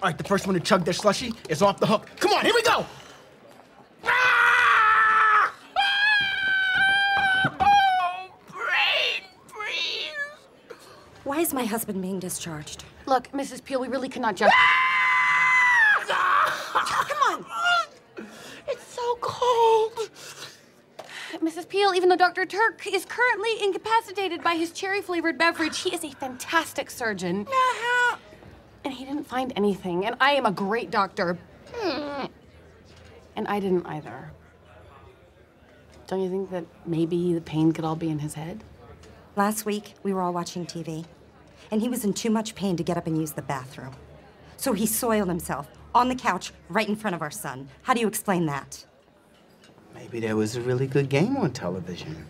to her? All right, the first one to chug their slushy is off the hook. Come on, here we go. Ah! Ah! Oh, brain freeze. Why is my husband being discharged? Look, Mrs. Peel, we really cannot just. Come on. It's so cold. Mrs. Peel, even though Dr. Turk is currently incapacitated by his cherry flavored beverage, he is a fantastic surgeon. And he didn't find anything. And I am a great doctor. And I didn't either. Don't you think that maybe the pain could all be in his head? Last week, we were all watching TV, and he was in too much pain to get up and use the bathroom. So he soiled himself on the couch right in front of our son. How do you explain that? Maybe there was a really good game on television.